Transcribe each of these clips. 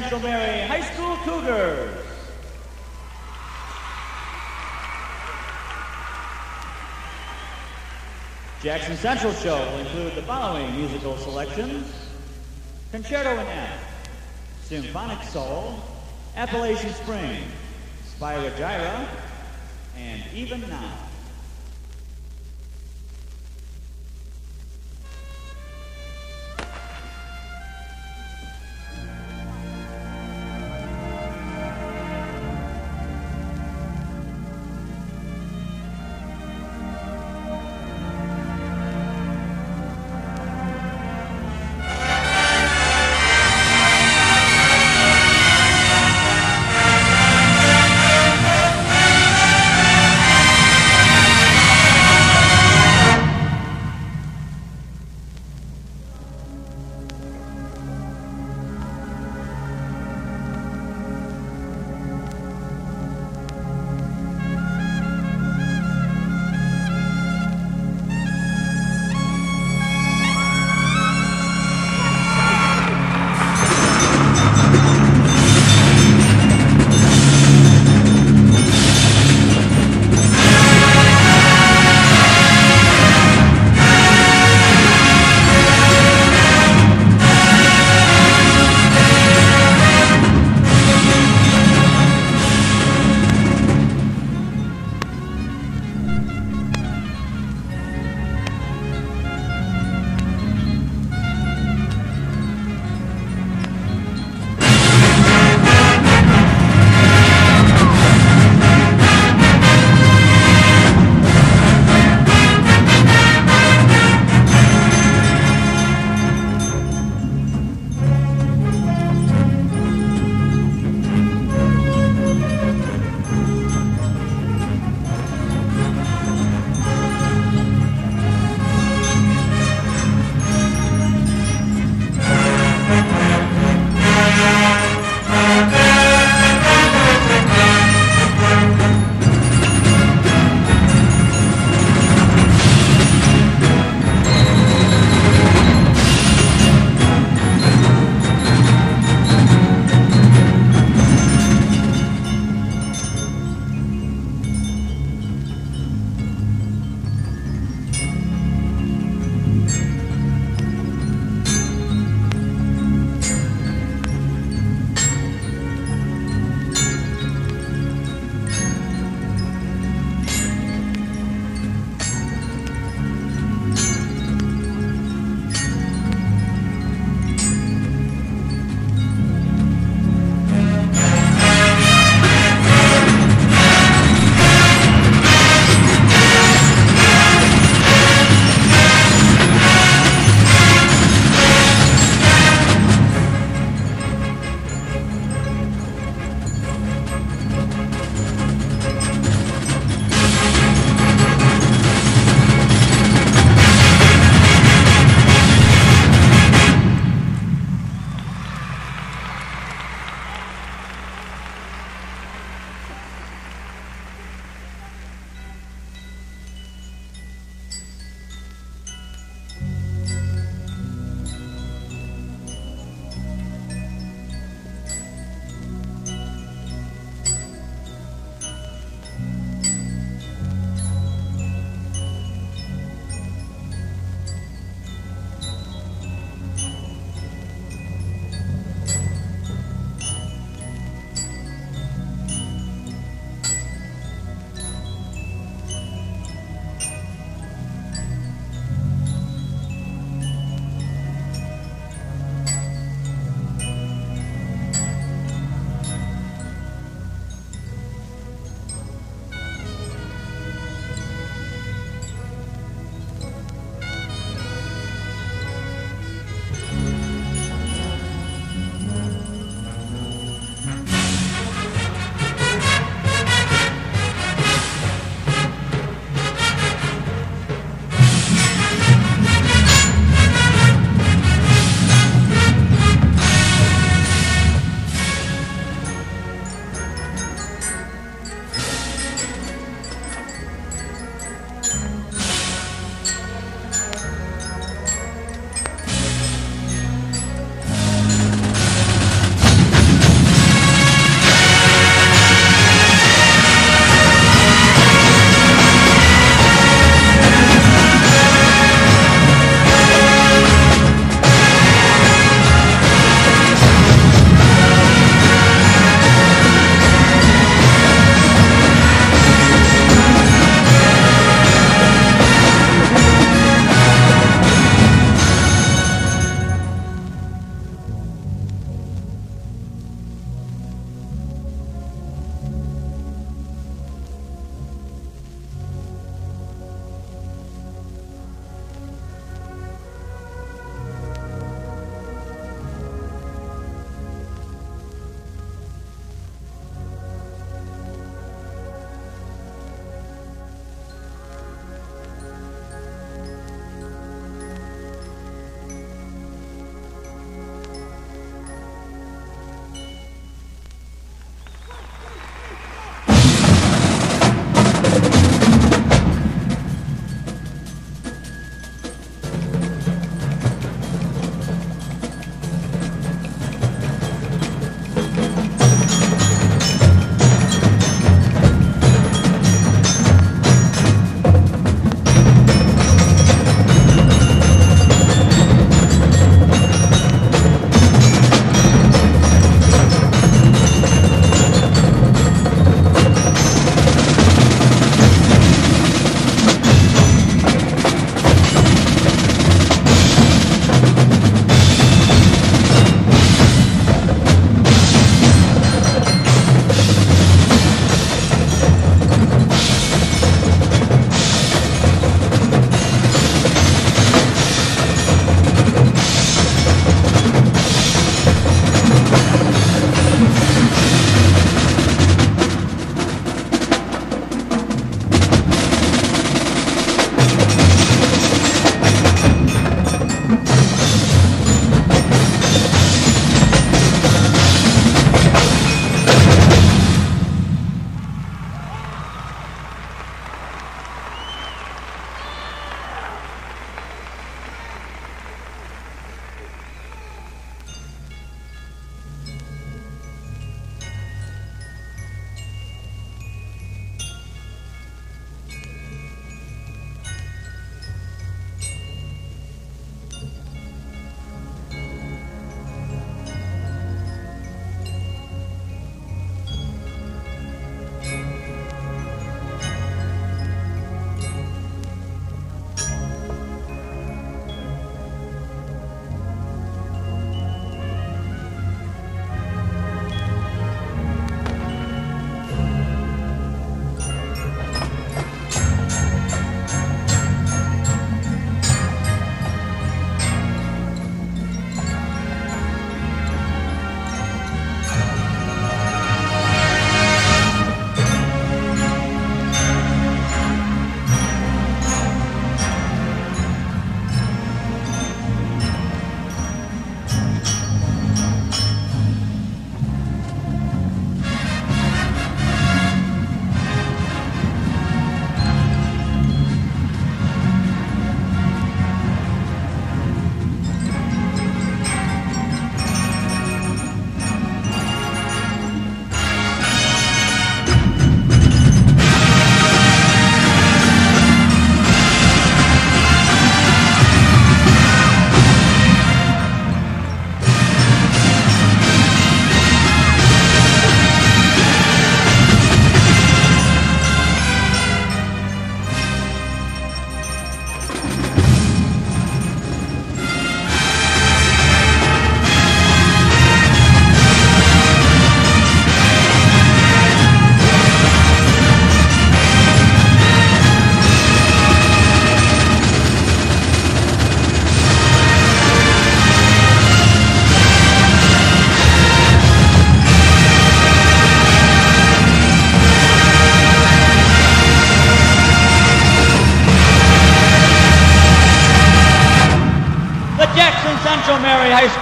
Central Merry High School Cougars. Jackson Central Show will include the following musical selections. Concerto in F, Symphonic Soul, Appalachian Spring, Spyro Gyra, and Even Now.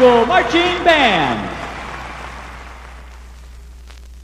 Martim Band.